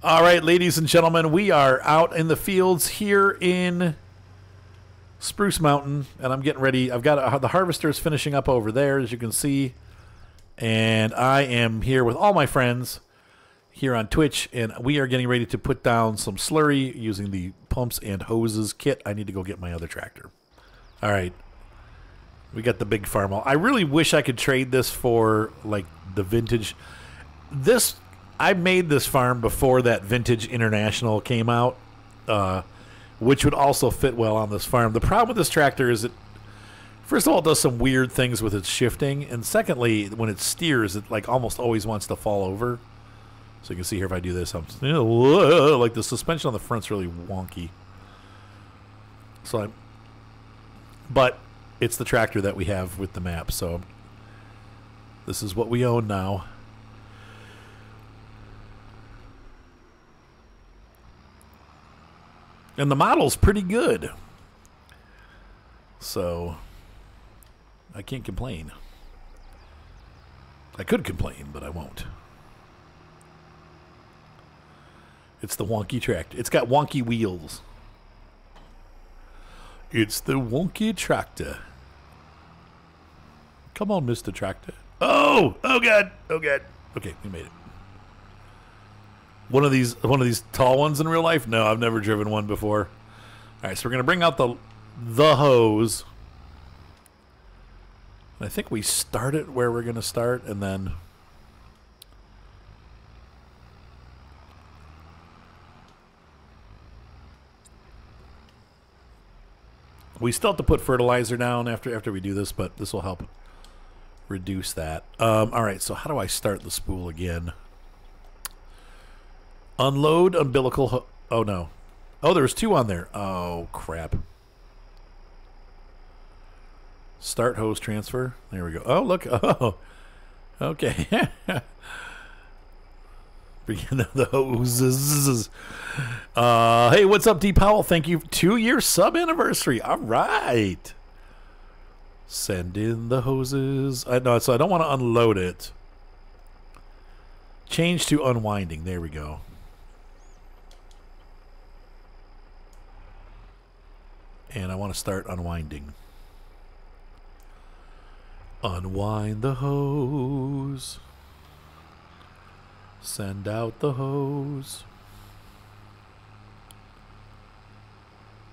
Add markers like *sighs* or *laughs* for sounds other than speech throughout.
All right, ladies and gentlemen, we are out in the fields here in Spruce Mountain, and I'm getting ready. I've got uh, the is finishing up over there, as you can see, and I am here with all my friends here on Twitch, and we are getting ready to put down some slurry using the pumps and hoses kit. I need to go get my other tractor. All right, we got the big farm. I really wish I could trade this for like the vintage. This I made this farm before that Vintage International came out, uh, which would also fit well on this farm. The problem with this tractor is it, first of all, it does some weird things with its shifting, and secondly, when it steers, it like almost always wants to fall over. So you can see here if I do this, I'm you know, like the suspension on the front's really wonky. So I'm, but it's the tractor that we have with the map, so this is what we own now. And the model's pretty good. So I can't complain. I could complain, but I won't. It's the wonky tractor. It's got wonky wheels. It's the wonky tractor. Come on, Mr. Tractor. Oh, oh god, oh god. Okay, we made it. One of these, one of these tall ones in real life? No, I've never driven one before. All right, so we're gonna bring out the the hose. I think we start it where we're gonna start, and then. We still have to put fertilizer down after after we do this, but this will help reduce that. Um, all right, so how do I start the spool again? Unload umbilical. Ho- oh no. Oh, there was two on there. Oh crap. Start hose transfer. There we go. Oh look. *laughs* Oh. Okay. *laughs* Begin the hoses. Uh, hey, what's up, D Powell? Thank you. Two year sub anniversary. All right. Send in the hoses. I know, so I don't want to unload it. Change to unwinding. There we go. And I want to start unwinding. Unwind the hose. Send out the hose.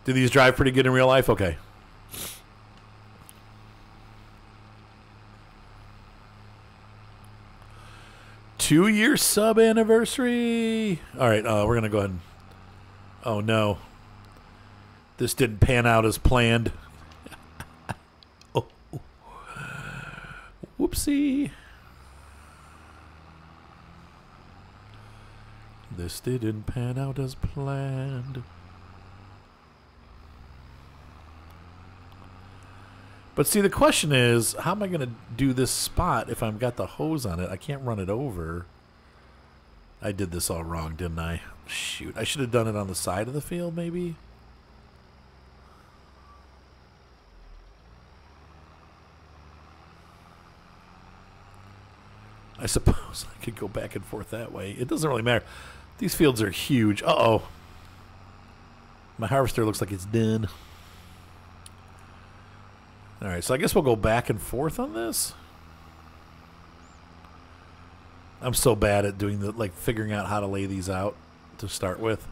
Do these drive pretty good in real life? Okay. Two year sub anniversary. All right, uh, we're going to go ahead and. Oh, no this didn't pan out as planned. *laughs* oh. Whoopsie. This didn't pan out as planned. But see, the question is, how am I going to do this spot if I've got the hose on it? I can't run it over. I did this all wrong, didn't I? Shoot, I should have done it on the side of the field, maybe? I *laughs* suppose I could go back and forth that way. It doesn't really matter. These fields are huge. Uh-oh. My harvester looks like it's done. All right, so I guess we'll go back and forth on this. I'm so bad at doing the like figuring out how to lay these out to start with.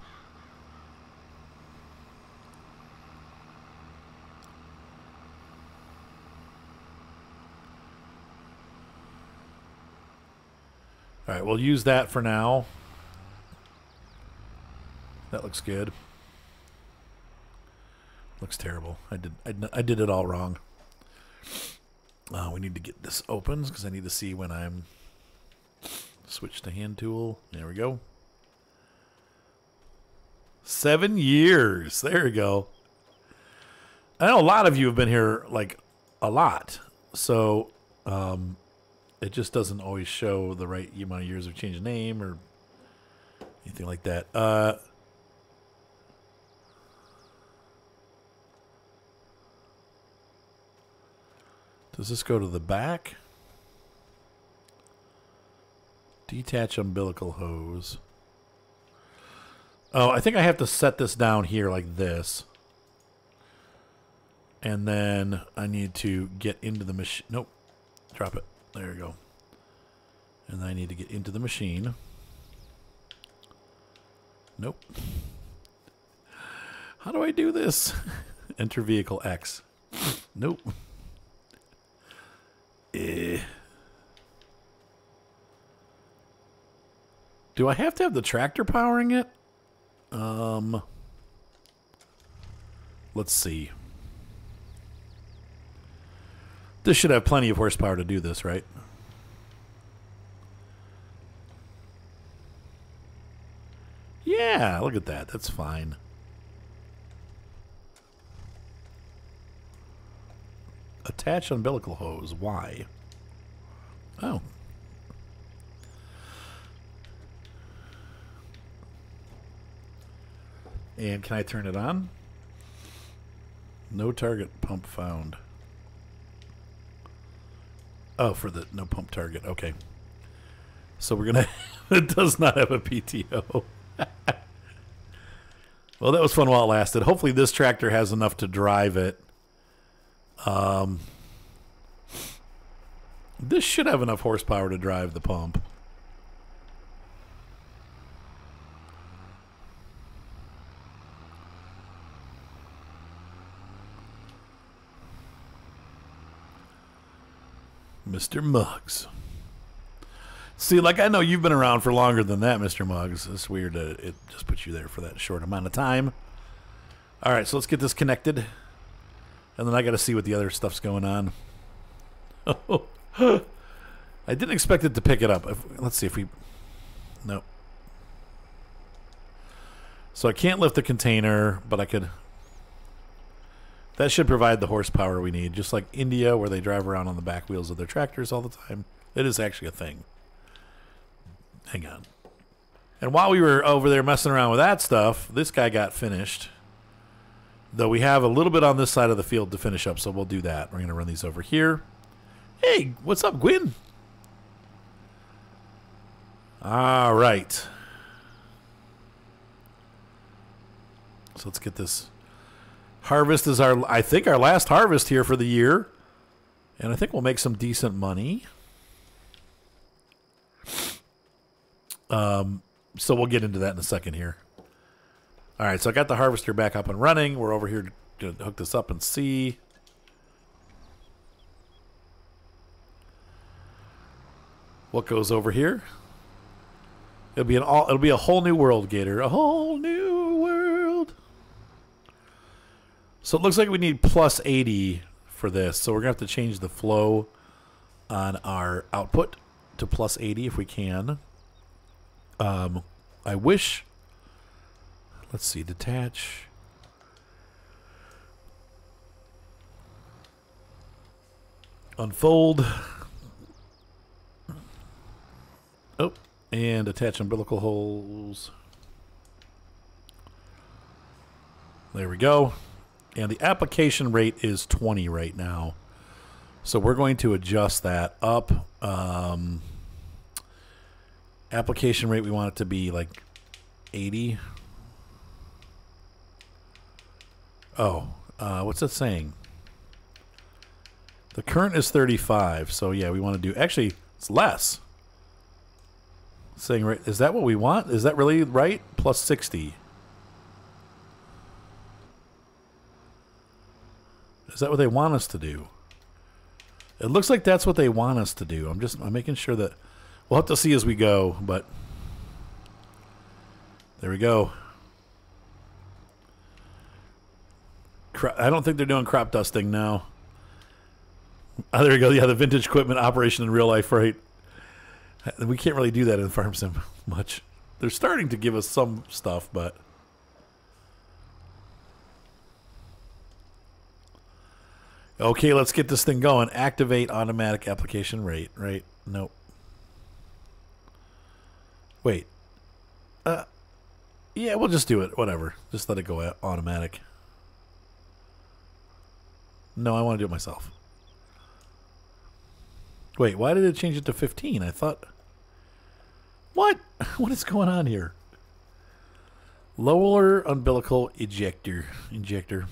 We'll use that for now. That looks good. Looks terrible. I did I, I did it all wrong. Uh, we need to get this open because I need to see when I'm switch to hand tool. There we go. Seven years. There we go. I know a lot of you have been here like a lot. So um, it just doesn't always show the right amount of years of change of name or anything like that. Uh, does this go to the back? Detach umbilical hose. Oh, I think I have to set this down here like this. And then I need to get into the machine. Nope. Drop it. There you go. And I need to get into the machine. Nope. How do I do this? *laughs* Enter vehicle X. Nope. Eh. Do I have to have the tractor powering it? Um, let's see. This should have plenty of horsepower to do this, right? Yeah, look at that. That's fine. Attach umbilical hose. Why? Oh. And can I turn it on? No target pump found. Oh, for the no pump target. Okay. So we're gonna. *laughs* it does not have a PTO. *laughs* well, that was fun while it lasted. Hopefully, this tractor has enough to drive it. Um, this should have enough horsepower to drive the pump. Mr. Muggs. See, like I know you've been around for longer than that, Mr. Muggs. It's weird that it just puts you there for that short amount of time. All right, so let's get this connected. And then I got to see what the other stuff's going on. Oh, *laughs* I didn't expect it to pick it up. If, let's see if we. Nope. So I can't lift the container, but I could. That should provide the horsepower we need, just like India, where they drive around on the back wheels of their tractors all the time. It is actually a thing. Hang on. And while we were over there messing around with that stuff, this guy got finished. Though we have a little bit on this side of the field to finish up, so we'll do that. We're going to run these over here. Hey, what's up, Gwyn? All right. So let's get this. Harvest is our, I think, our last harvest here for the year. And I think we'll make some decent money. Um, so we'll get into that in a second here. All right, so I got the harvester back up and running. We're over here to hook this up and see. What goes over here? It'll be an all. It'll be a whole new world, Gator. A whole new world. So it looks like we need plus 80 for this. So we're gonna have to change the flow on our output to plus 80 if we can. Um, I wish. Let's see, detach. Unfold. Oh, and attach umbilical holes. There we go. And the application rate is 20 right now. So we're going to adjust that up. Um, application rate, we want it to be like 80. Oh, uh, what's that saying? The current is 35. So yeah, we want to do, actually, it's less. Saying, right, is that what we want? Is that really right? Plus 60. Is that what they want us to do? It looks like that's what they want us to do. I'm just I'm making sure that we'll have to see as we go, but there we go. I don't think they're doing crop dusting now. Oh, there we go. Yeah, the vintage equipment operation in real life, right? We can't really do that in farm sim *laughs* much. They're starting to give us some stuff, but Okay, let's get this thing going. Activate automatic application rate, right? Nope. Wait. Uh, yeah, we'll just do it. Whatever. Just let it go automatic. No, I want to do it myself. Wait, why did it change it to 15? I thought... *laughs* What? *laughs* What is going on here? Lower umbilical ejector. Injector.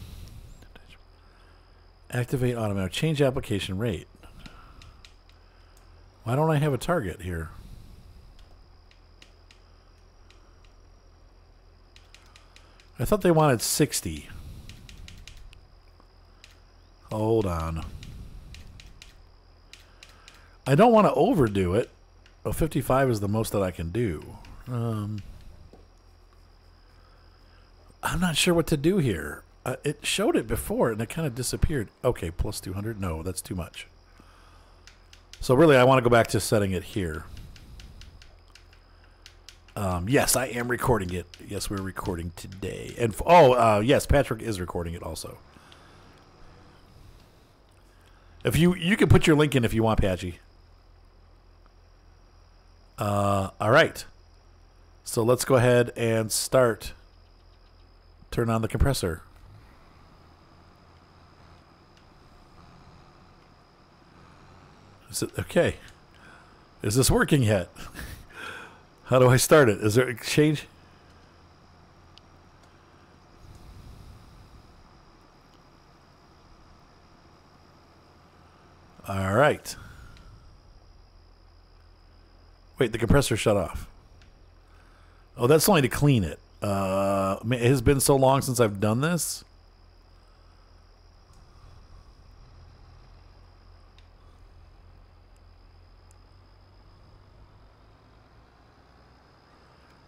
Activate automatic. Change application rate. Why don't I have a target here? I thought they wanted 60. Hold on. I don't want to overdo it. Oh, 55 is the most that I can do. Um, I'm not sure what to do here. Uh, it showed it before and it kind of disappeared. Okay, plus 200. No, that's too much. So really, I want to go back to setting it here. Um, yes, I am recording it. Yes, we're recording today. And oh, uh, yes, Patrick is recording it also. If you you can put your link in if you want, Patchy. Uh, all right. So let's go ahead and start. Turn on the compressor. Is it okay? Is this working yet? How do I start it? Is there a change? All right. Wait, the compressor shut off. Oh, that's only to clean it. Uh, it has been so long since I've done this.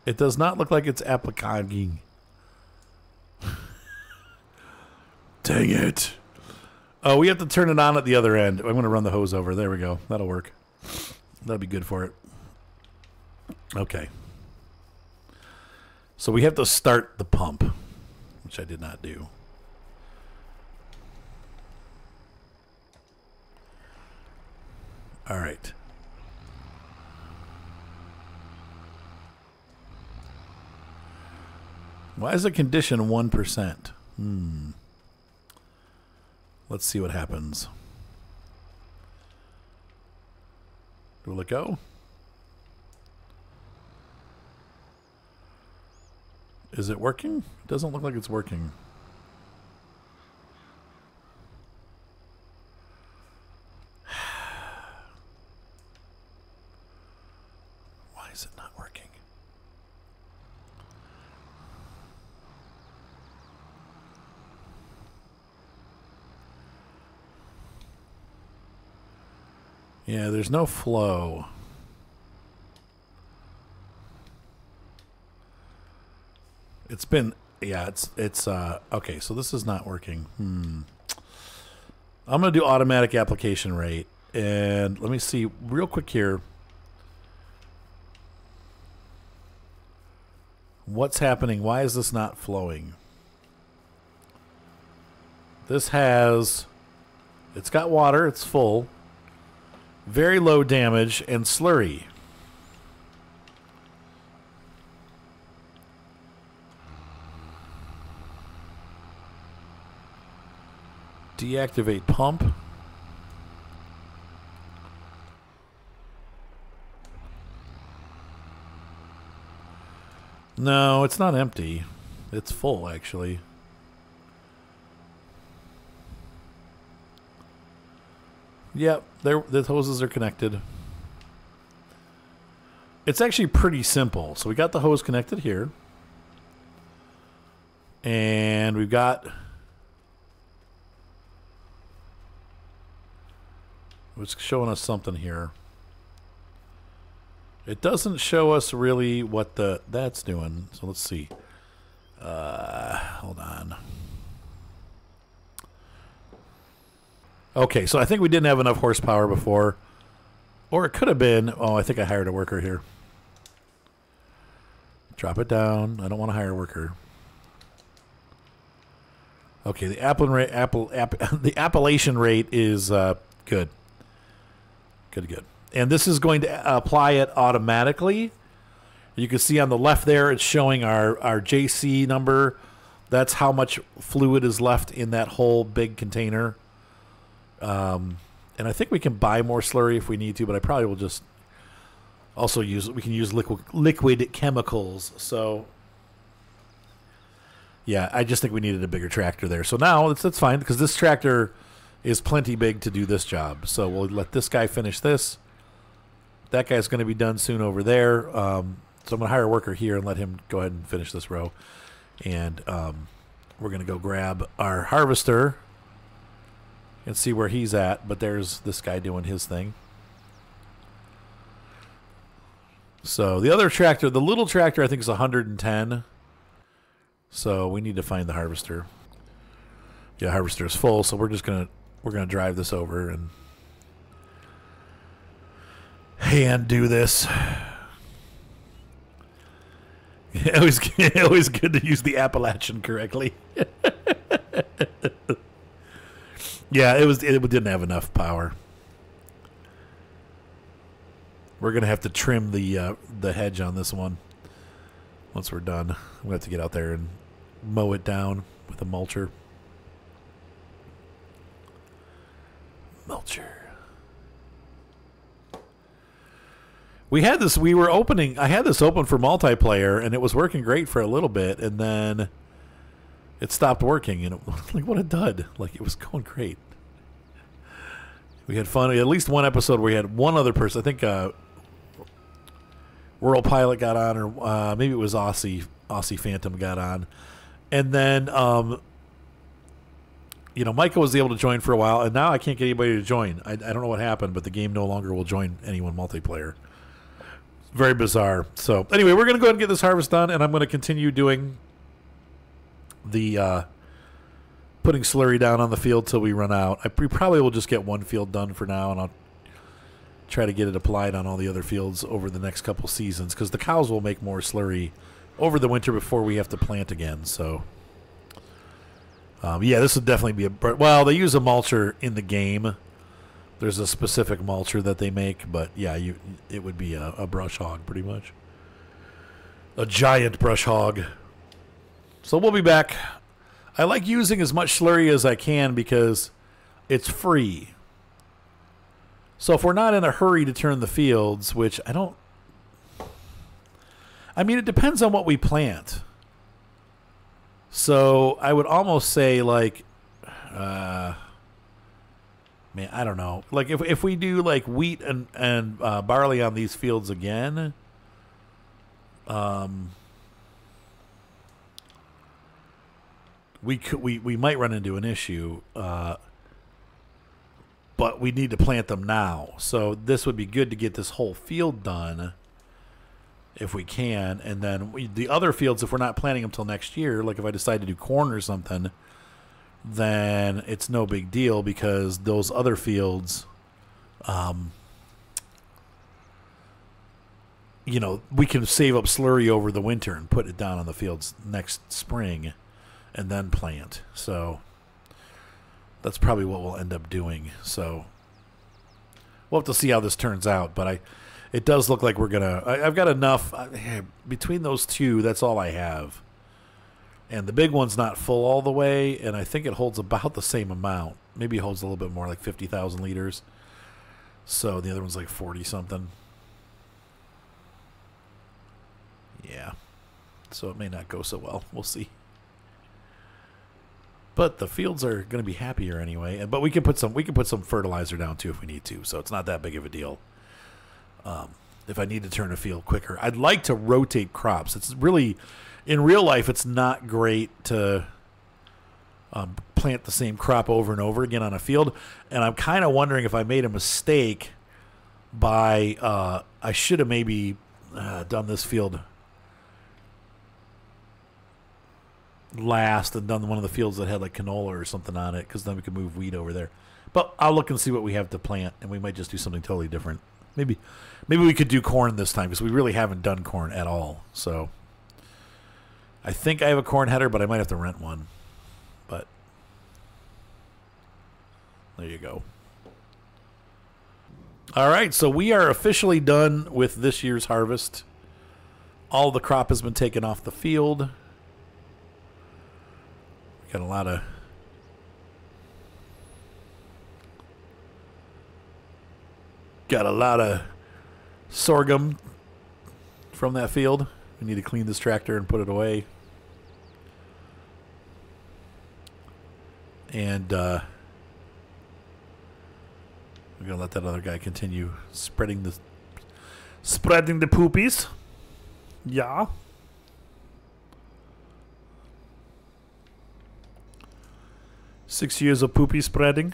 It does not look like it's applicaging. Dang it. Oh, we have to turn it on at the other end. I'm going to run the hose over. There we go. That'll work. That'll be good for it. Okay. So we have to start the pump, which I did not do. All right. Why is the condition 1%? Hmm. Let's see what happens. Will it go? Is it working? It doesn't look like it's working. *sighs* Why is it not working? Yeah, there's no flow. It's been yeah, it's it's uh okay, so this is not working. Hmm. I'm going to do automatic application rate and let me see real quick here. What's happening? Why is this not flowing? This has it's got water, it's full. Very low damage and slurry. Deactivate pump. No, it's not empty. It's full, actually. Yep, they're, the hoses are connected. It's actually pretty simple. So we got the hose connected here. And we've got It's showing us something here. It doesn't show us really what the that's doing. So let's see. Uh, hold on. Okay, so I think we didn't have enough horsepower before. Or it could have been. Oh, I think I hired a worker here. Drop it down. I don't want to hire a worker. Okay, the apple rate, apple, app, *laughs* the appellation rate is uh, good. Good, good. And this is going to apply it automatically. You can see on the left there, it's showing our, our JC number. That's how much fluid is left in that whole big container. Um, and I think we can buy more slurry if we need to, but I probably will just also use we can use liquid liquid chemicals. So Yeah, I just think we needed a bigger tractor there. So now it's that's fine because this tractor is plenty big to do this job. So we'll let this guy finish this. That guy's going to be done soon over there. Um, so I'm going to hire a worker here and let him go ahead and finish this row. And um, we're going to go grab our harvester and see where he's at. But there's this guy doing his thing. So the other tractor, the little tractor, I think is 110. So we need to find the harvester. Yeah, harvester is full, so we're just gonna we're gonna drive this over and hand do this. *laughs* always, always *laughs* good to use the Appalachian correctly. *laughs* yeah, it was. It didn't have enough power. We're gonna have to trim the uh, the hedge on this one once we're done. I'm gonna have to get out there and mow it down with a mulcher. Mulcher. We had this. We were opening. I had this open for multiplayer, and it was working great for a little bit, and then it stopped working, and it *laughs* like what a dud. Like it was going great. We had fun. At least one episode where we had one other person. I think uh, World Pilot got on, or uh, maybe it was Aussie Aussie Phantom got on, and then um, you know Michael was able to join for a while, and now I can't get anybody to join. I, I don't know what happened, but the game no longer will join anyone multiplayer. Very bizarre. So anyway, we're gonna go ahead and get this harvest done, and I'm gonna continue doing the uh, putting slurry down on the field till we run out. I we probably will just get one field done for now, and I'll try to get it applied on all the other fields over the next couple seasons because the cows will make more slurry over the winter before we have to plant again. So, um, yeah, this would definitely be a well. They use a mulcher in the game. There's a specific mulcher that they make, but yeah, you it would be a, a brush hog pretty much, a giant brush hog. So we'll be back. I like using as much slurry as I can because it's free. So if we're not in a hurry to turn the fields, which I don't I mean it depends on what we plant. So I would almost say like uh man, I don't know. Like if if we do like wheat and and uh, barley on these fields again, um, we could we we might run into an issue. Uh, but we need to plant them now. So this would be good to get this whole field done if we can. And then we, the other fields, if we're not planting them till next year, like if I decide to do corn or something, then it's no big deal because those other fields, um, you know, we can save up slurry over the winter and put it down on the fields next spring and then plant. So that's probably what we'll end up doing. So we'll have to see how this turns out. But I, it does look like we're gonna. I, have got enough I, between those two. That's all I have. And the big one's not full all the way, and I think it holds about the same amount. Maybe it holds a little bit more, like fifty thousand liters. So the other one's like forty something. Yeah. So it may not go so well. We'll see. But the fields are going to be happier anyway. But we can put some we can put some fertilizer down too if we need to. So it's not that big of a deal. Um, if I need to turn a field quicker, I'd like to rotate crops. It's really in real life, it's not great to um, plant the same crop over and over again on a field. And I'm kind of wondering if I made a mistake by uh, I should have maybe uh, done this field last and done one of the fields that had like canola or something on it because then we could move wheat over there. But I'll look and see what we have to plant, and we might just do something totally different. Maybe, maybe we could do corn this time because we really haven't done corn at all. So I think I have a corn header, but I might have to rent one. But there you go. All right, so we are officially done with this year's harvest. All the crop has been taken off the field. Got a lot of got a lot of sorghum from that field. We need to clean this tractor and put it away. And uh, we're gonna let that other guy continue spreading the spreading the poopies. Yeah. Six years of poopy spreading.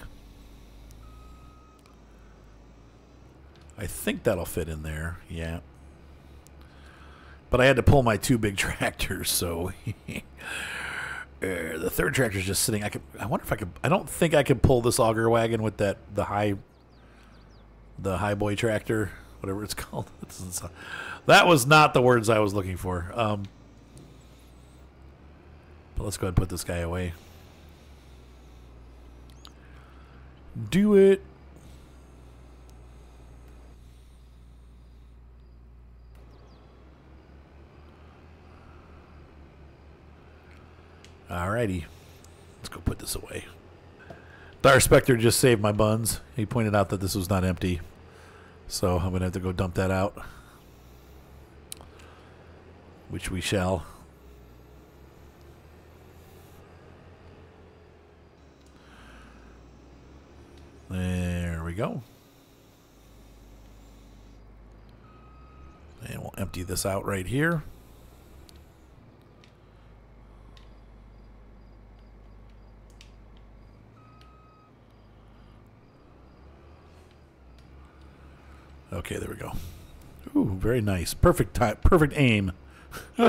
I think that'll fit in there. Yeah. But I had to pull my two big *laughs* tractors, so uh, *laughs* the third tractor's just sitting. I could. I wonder if I could. I don't think I could pull this auger wagon with that the high, the high boy tractor, whatever it's *laughs* called. that was not the words I was looking for. Um, but let's go ahead and put this guy away. Do it. Alrighty. Let's go put this away. Dar Spectre just saved my buns. He pointed out that this was not empty. So I'm going to have to go dump that out. Which we shall. There we go. And we'll empty this out right here. Okay, there we go. Ooh, very nice. Perfect time. Perfect aim. *laughs*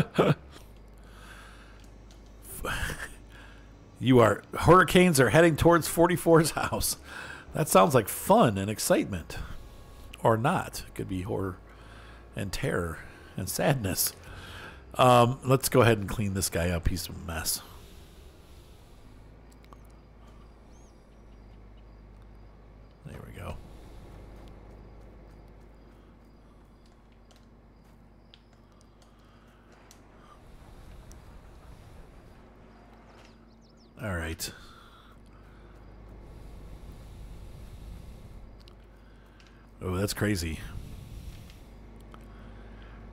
you are hurricanes are heading towards 44's house. That sounds like fun and excitement. Or not. It could be horror and terror and sadness. Um, let's go ahead and clean this guy up. He's a mess. There we go. All right. Oh, that's crazy.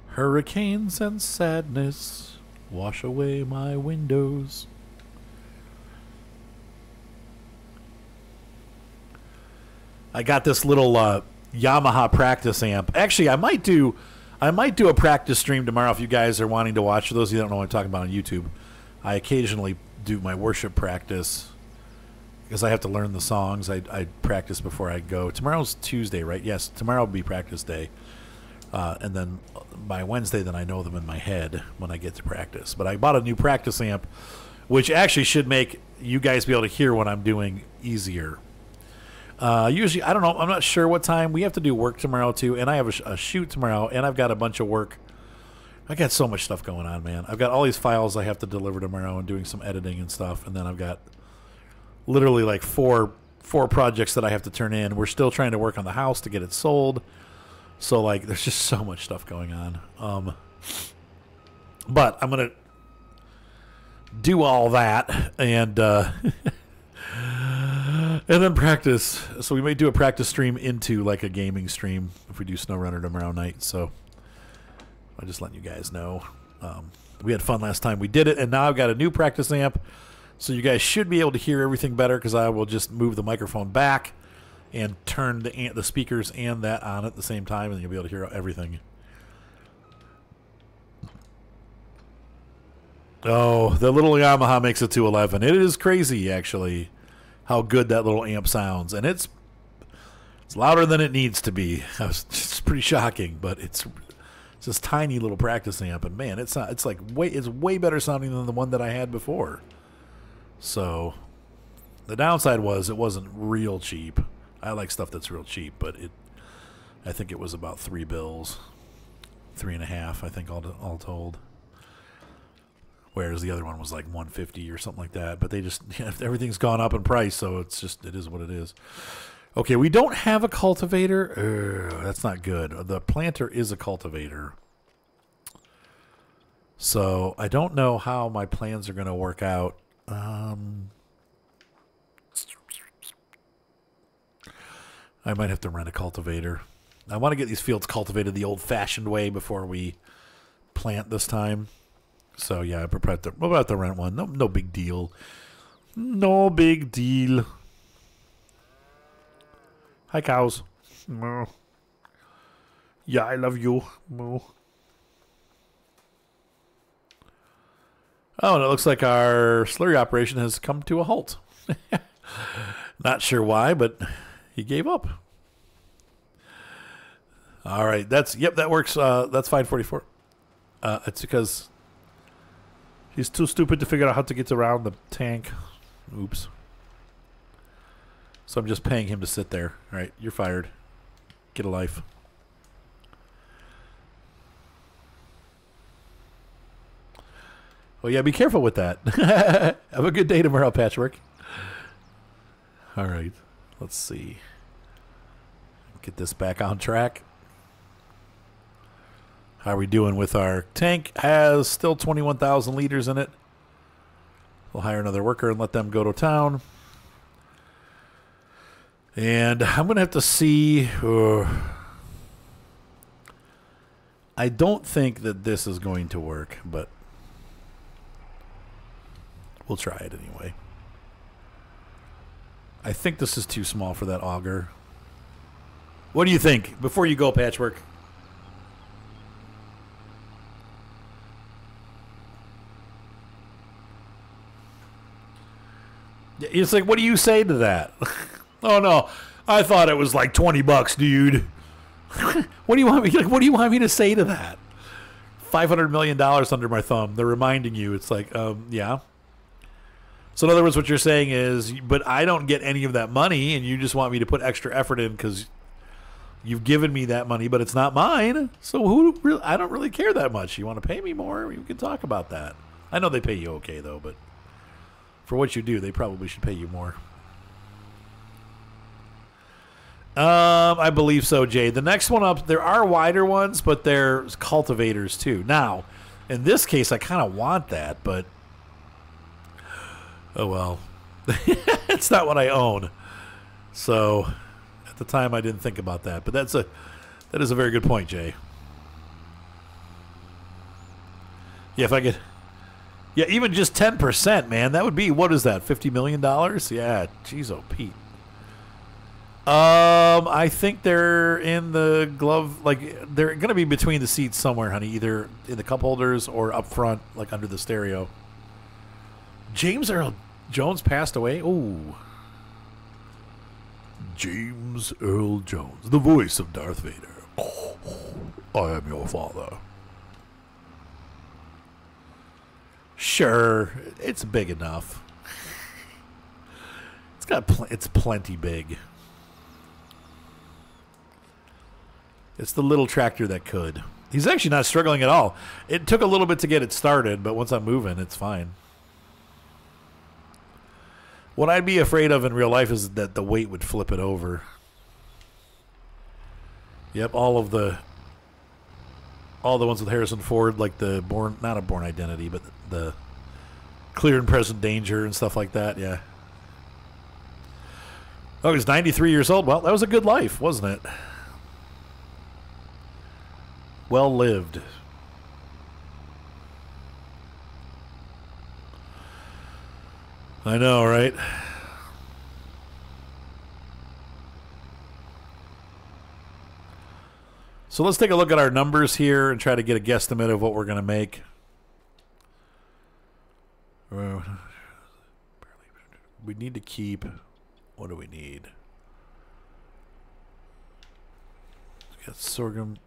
Hurricanes and sadness wash away my windows. I got this little uh, Yamaha practice amp. Actually, I might do I might do a practice stream tomorrow if you guys are wanting to watch. For those of you that don't know what I'm talking about on YouTube, I occasionally do my worship practice because I have to learn the songs. I, I practice before I go. Tomorrow's Tuesday, right? Yes, tomorrow will be practice day. Uh, and then by Wednesday, then I know them in my head when I get to practice. But I bought a new practice amp, which actually should make you guys be able to hear what I'm doing easier. Uh, usually, I don't know. I'm not sure what time we have to do work tomorrow too, and I have a, a shoot tomorrow, and I've got a bunch of work I got so much stuff going on, man. I've got all these files I have to deliver tomorrow and doing some editing and stuff, and then I've got literally like four four projects that I have to turn in. We're still trying to work on the house to get it sold. So like *laughs* there's just so much stuff going on. Um but I'm going to do all that and uh *laughs* and then practice. So we may do a practice stream into like a gaming stream if we do SnowRunner tomorrow night. So I'm just letting you guys know. Um, we had fun last time we did it, and now I've got a new practice amp, so you guys should be able to hear everything better because I will just move the microphone back and turn the the speakers and that on at the same time, and you'll be able to hear everything. Oh, the little Yamaha makes it to 11. It is crazy, actually, how good that little amp sounds, and it's it's louder than it needs to be. *laughs* It's pretty shocking, but it's it's this tiny little practice amp, and man, it's not. It's like way. It's way better sounding than the one that I had before. So, the downside was it wasn't real cheap. I like stuff that's real cheap, but it. I think it was about three bills, three and a half. I think all all told. Whereas the other one was like 150 or something like that. But they just *laughs* everything's gone up in price, so it's just it is what it is. Okay, we don't have a cultivator. Ugh, that's not good. The planter is a cultivator. So I don't know how my plans are going to work out. Um, I might have to rent a cultivator. I want to get these fields cultivated the old-fashioned way before we plant this time. So yeah, I'm prepared to, about to rent one. No, no big deal. No big deal. Hi, cows. Moo. Yeah, I love you. Moo. Oh, and it looks like our slurry operation has come to a halt. *laughs* Not sure why, but he gave up. All right, that's yep, that works. Uh, that's fine. Forty-four. Uh, it's because he's too stupid to figure out how to get around the tank. Oops. So I'm just paying him to sit there. All right, you're fired. Get a life. Well, yeah, be careful with that. *laughs* Have a good day tomorrow, Patchwork. All right, let's see. Get this back on track. How are we doing with our tank? Has still 21,000 liters in it. We'll hire another worker and let them go to town. And I'm going to have to see. Uh, I don't think that this is going to work, but we'll try it anyway. I think this is too small for that auger. What do you think? Before you go, Patchwork. It's like, what do you say to that? *laughs* oh no, I thought it was like twenty bucks, dude. *laughs* what do you want me? Like, what do you want me to say to that? Five hundred million dollars under my thumb. They're reminding you. It's like, um, yeah. So in other words, what you're saying is, but I don't get any of that money, and you just want me to put extra effort in because you've given me that money, but it's not mine. So who? Really, I don't really care that much. You want to pay me more? We can talk about that. I know they pay you okay though, but for what you do, they probably should pay you more. Um, I believe so, Jay. The next one up, there are wider ones, but there's cultivators too. Now, in this case, I kind of want that, but oh well. *laughs* it's not what I own. So, at the time, I didn't think about that. But that's a that is a very good point, Jay. Yeah, if I could. Yeah, even just ten percent, man, that would be what is that? Fifty million dollars? Yeah, jeez, oh Pete. Um, I think they're in the glove, like they're to be between the seats somewhere, honey. Either in the cup holders or up front, like under the stereo. James Earl Jones passed away. Ooh. James Earl Jones, the voice of Darth Vader. I am your father. Sure, it's big enough. It's got pl- it's plenty big. It's the little tractor that could. He's actually not struggling at all. It took a little bit to get it started, but once I'm moving, it's fine. What I'd be afraid of in real life is that the weight would flip it over. Yep, all of the all the ones with Harrison Ford, like the Bourne not a Bourne Identity, but the clear and present danger and stuff like that. Yeah. Oh, he's 93 years old. Well, that was a good life, wasn't it? Well lived. I know, right? So let's take a look at our numbers here and try to get a guesstimate of what we're going to make. We need to keep. What do we need? We got sorghum.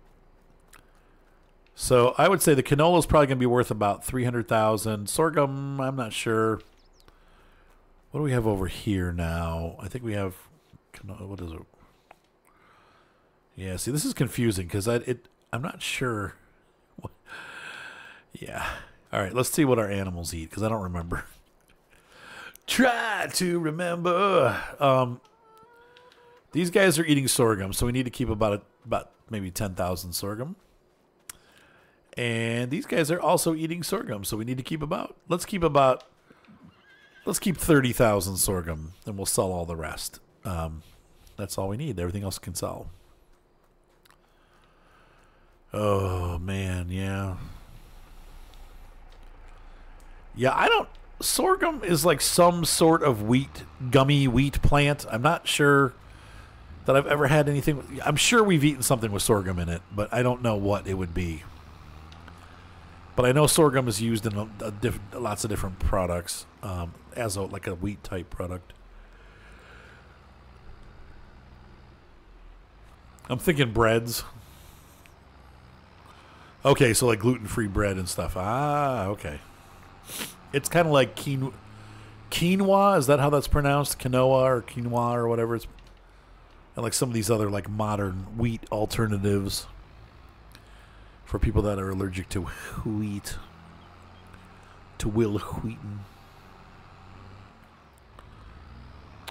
So I would say the canola is probably going to be worth about three hundred thousand. Sorghum, I'm not sure. What do we have over here now? I think we have. What is it? Yeah. See, this is confusing because I it I'm not sure. *laughs* Yeah. All right. Let's see what our animals eat because I don't remember. *laughs* Try to remember. Um, these guys are eating sorghum, so we need to keep about a, about maybe ten thousand sorghum. And these guys are also eating sorghum, so we need to keep about. Let's keep about. Let's keep thirty thousand sorghum, and we'll sell all the rest. Um, that's all we need. Everything else can sell. Oh man, yeah. Yeah, I don't sorghum is like some sort of wheat, gummy wheat plant. I'm not sure that I've ever had anything. I'm sure we've eaten something with sorghum in it, but I don't know what it would be. But I know sorghum is used in a, a diff, lots of different products um, as a, like a wheat type product. I'm thinking breads. Okay, so like gluten free bread and stuff. Ah, okay. It's kind of like quinoa. Quinoa is that how that's pronounced? Quinoa or quinoa or whatever it's. And like some of these other like modern wheat alternatives for people that are allergic to wheat. To Wil Wheaton.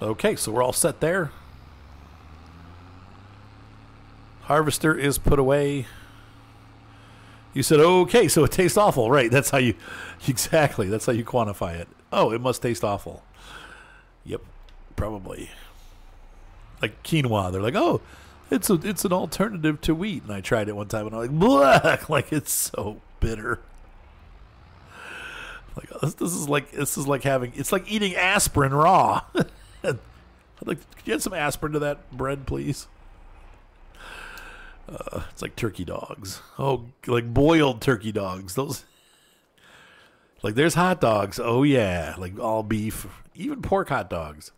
Okay, so we're all set there. Harvester is put away. You said, okay, so it tastes awful. Right. That's how you, *laughs* exactly. That's how you quantify it. Oh, it must taste awful. Yep. Probably. Like quinoa. They're like, oh, it's a, it's an alternative to wheat. And I tried it one time and I'm like, blah, *laughs* like it's so bitter. Like this, this is like this is like having it's like eating aspirin raw. I'd *laughs* like, could you add some aspirin to that bread, please? Uh, it's like turkey dogs. Oh, like boiled turkey dogs. Those. Like there's hot dogs. Oh yeah, like all beef, even pork hot dogs,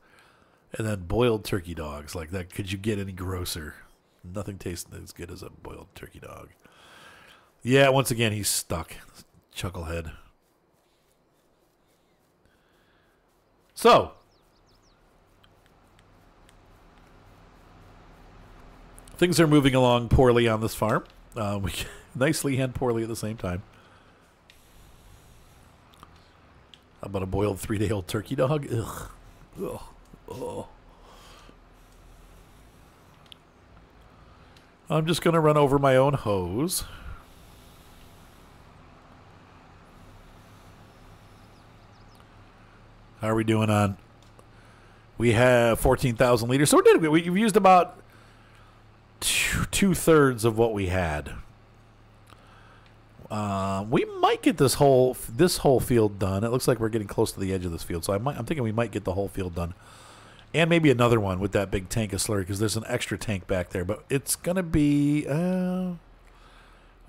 and then boiled turkey dogs. Like that. Could you get any grosser? Nothing tastes as good as a boiled turkey dog. Yeah, once again he's stuck. Chucklehead. So, things are moving along poorly on this farm. Uh, we *laughs* nicely and poorly at the same time. How about a boiled three-day-old turkey dog? Ugh. Ugh. Ugh. I'm just going to run over my own hose. How are we doing on? We have 14,000 liters. So we did. We've used about two thirds of what we had. Uh, we might get this whole this whole field done. It looks like we're getting close to the edge of this field, so I might, I'm thinking we might get the whole field done, and maybe another one with that big tank of slurry because there's an extra tank back there. But it's gonna be, uh,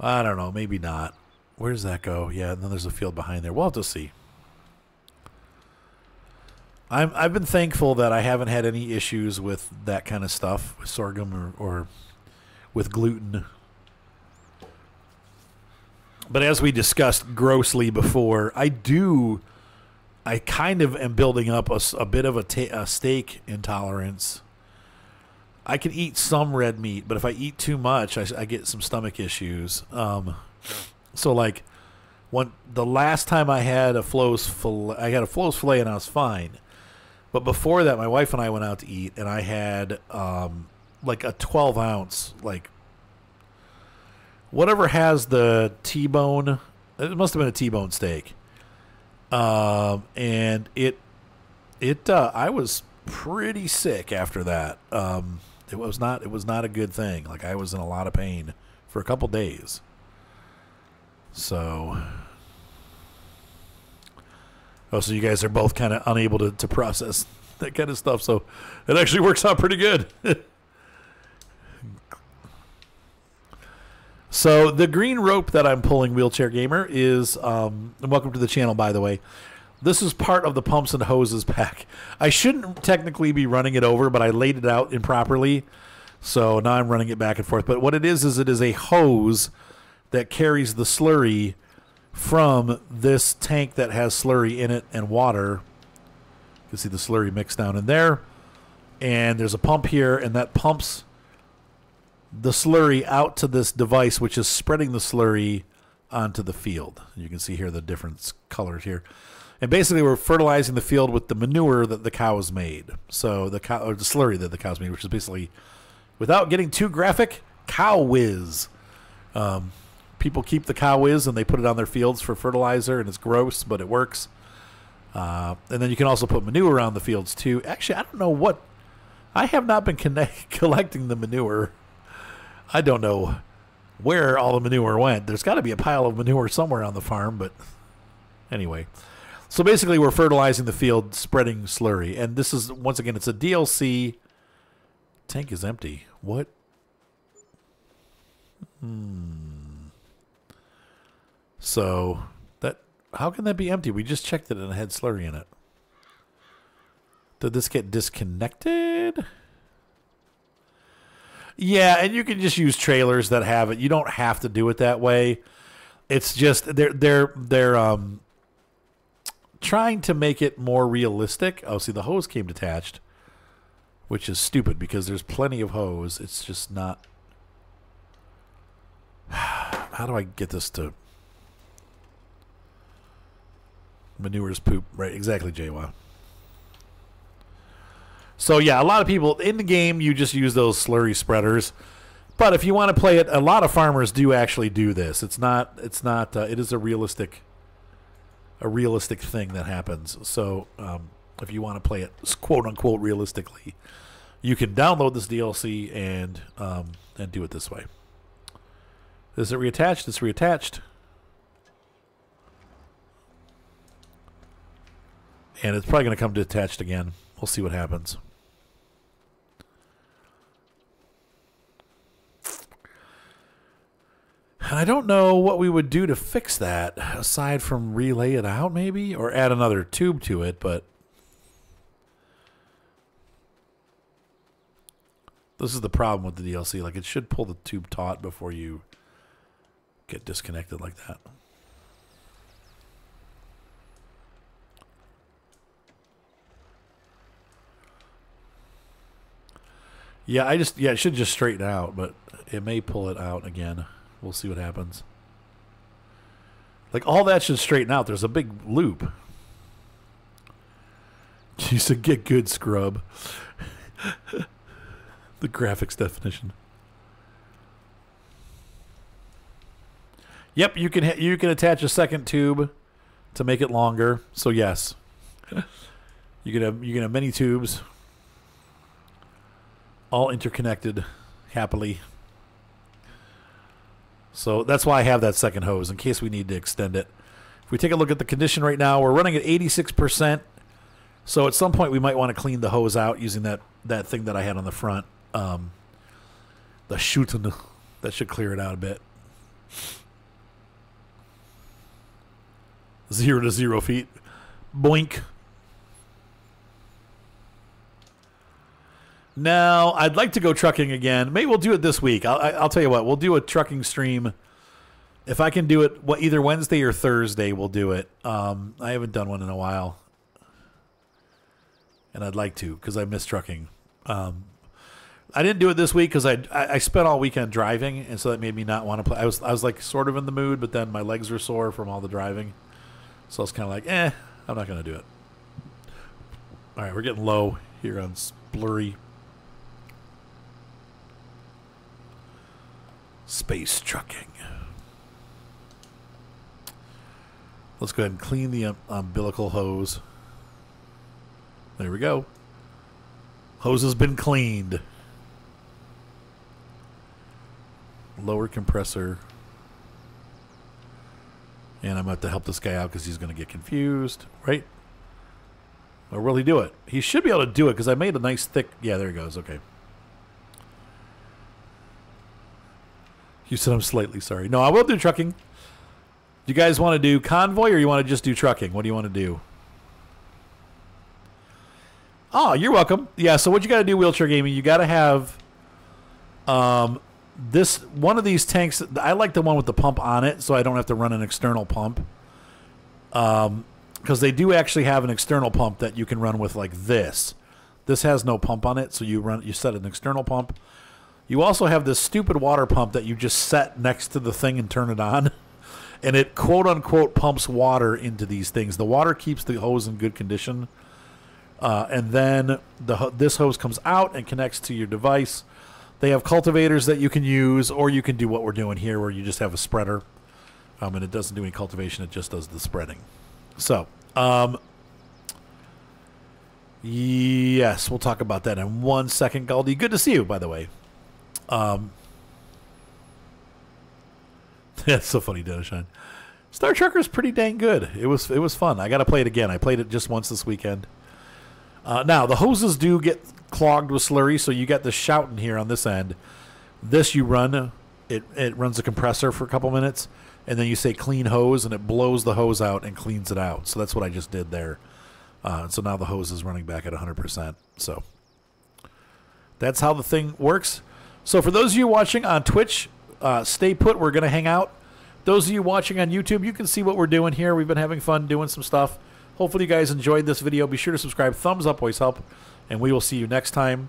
I don't know, maybe not. Where does that go? Yeah, and then there's a field behind there. We'll have to see. I'm I've been thankful that I haven't had any issues with that kind of stuff with sorghum or, or with gluten. But as we discussed grossly before, I do, I kind of am building up a, a bit of a, a steak intolerance. I can eat some red meat, but if I eat too much, I, I get some stomach issues. Um, so like, one the last time I had a Flo's fillet, I had a Flo's fillet and I was fine. But before that, my wife and I went out to eat, and I had um, like a 12 ounce, like whatever has the T-bone. It must have been a T-bone steak, um, and it it uh, I was pretty sick after that. Um, it was not it was not a good thing. Like I was in a lot of pain for a couple days. So Oh, so you guys are both kind of unable to, to process *laughs* that kind of stuff. So it actually works out pretty good. *laughs* so the green rope that I'm pulling, wheelchair gamer, is um, welcome to the channel. By the way, this is part of the pumps and hoses pack. I shouldn't technically be running it over, but I laid it out improperly, so now I'm running it back and forth. But what it is is it is a hose that carries the slurry from this tank that has slurry in it and water. You can see the slurry mixed down in there. And there's a pump here, and that pumps the slurry out to this device, which is spreading the slurry onto the field. You can see here the different colors here. And basically, we're fertilizing the field with the manure that the cows made. So the cow, or the slurry that the cows made, which is basically, without getting too graphic, cow whiz. Um, people keep the cow whiz and they put it on their fields for fertilizer, and it's gross, but it works. Uh, and then you can also put manure around the fields too. Actually, I don't know what. I have not been connect, *laughs* collecting the manure. I don't know where all the manure went. There's got to be a pile of manure somewhere on the farm, but anyway. So basically, we're fertilizing the field, spreading slurry, and this is once again, it's a DLC. Tank is empty. What? Hmm. So that how can that be empty? We just checked it and it had slurry in it. Did this get disconnected? Yeah, and you can just use trailers that have it. You don't have to do it that way. It's just they're they're they're um trying to make it more realistic. Oh, see, the hose came detached, which is stupid because there's plenty of hose. It's just not. *sighs* How do I get this to manure's poop? Right, exactly, JWA. So yeah, a lot of people in the game you just use those slurry spreaders. But if you want to play it, a lot of farmers do actually do this. It's not. It's not. Uh, it is a realistic, a realistic thing that happens. So um, if you want to play it, quote unquote, realistically, you can download this DLC and um, and do it this way. Is it reattached? It's reattached. And it's probably going to come detached again. We'll see what happens. I don't know what we would do to fix that aside from relay it out, maybe, or add another tube to it, but. This is the problem with the DLC. Like, it should pull the tube taut before you get disconnected like that. Yeah, I just, yeah, it should just straighten out, but it may pull it out again. We'll see what happens. Like all that should straighten out. There's a big loop. *laughs* You said get good scrub. *laughs* the graphics definition. Yep, you can you can attach a second tube to make it longer. So yes, *laughs* you can have you can have many tubes, all interconnected, happily. So that's why I have that second hose in case we need to extend it. If we take a look at the condition right now, we're running at 86%. So at some point we might want to clean the hose out using that, that thing that I had on the front. Um, the shooting. That should clear it out a bit. Zero to zero feet. Boink. Now, I'd like to go trucking again. Maybe we'll do it this week. I'll, I'll tell you what. We'll do a trucking stream. If I can do it, what either Wednesday or Thursday, we'll do it. Um, I haven't done one in a while, and I'd like to because I miss trucking. Um, I didn't do it this week because I, I spent all weekend driving, and so that made me not want to play. I was I was like sort of in the mood, but then my legs were sore from all the driving, so I was kind of like, eh, I'm not going to do it. All right, we're getting low here on blurry space trucking. Let's go ahead and clean the um, umbilical hose. There we go. Hose has been cleaned. Lower compressor. And I'm going to help this guy out because he's going to get confused, right? Or will he do it? He should be able to do it because I made a nice thick... Yeah, there he goes. Okay. You said I'm slightly sorry. No, I will do trucking. Do you guys want to do convoy or you want to just do trucking? What do you want to do? Oh, you're welcome. Yeah, so what you got to do, wheelchair gaming, you got to have um, this one of these tanks. I like the one with the pump on it, so I don't have to run an external pump. Um, because they do actually have an external pump that you can run with like this. This has no pump on it, so you run you set an external pump. You also have this stupid water pump that you just set next to the thing and turn it on. *laughs* And it quote unquote pumps water into these things. The water keeps the hose in good condition. Uh, and then the this hose comes out and connects to your device. They have cultivators that you can use, or you can do what we're doing here, where you just have a spreader, um, and it doesn't do any cultivation; it just does the spreading. So, um, yes, we'll talk about that in one second, Galdi. Good to see you, by the way. Um, *laughs* that's so funny, Denishine. Star Trucker's pretty dang good. It was it was fun. I got to play it again. I played it just once this weekend. Uh, now the hoses do get clogged with slurry, so you get the shouting here on this end. This you run, it it runs a compressor for a couple minutes, and then you say clean hose, and it blows the hose out and cleans it out. So that's what I just did there. Uh, so now the hose is running back at 100%. So that's how the thing works. So for those of you watching on Twitch, uh, stay put. We're going to hang out. Those of you watching on YouTube, you can see what we're doing here. We've been having fun doing some stuff. Hopefully you guys enjoyed this video. Be sure to subscribe. Thumbs up always help. And we will see you next time.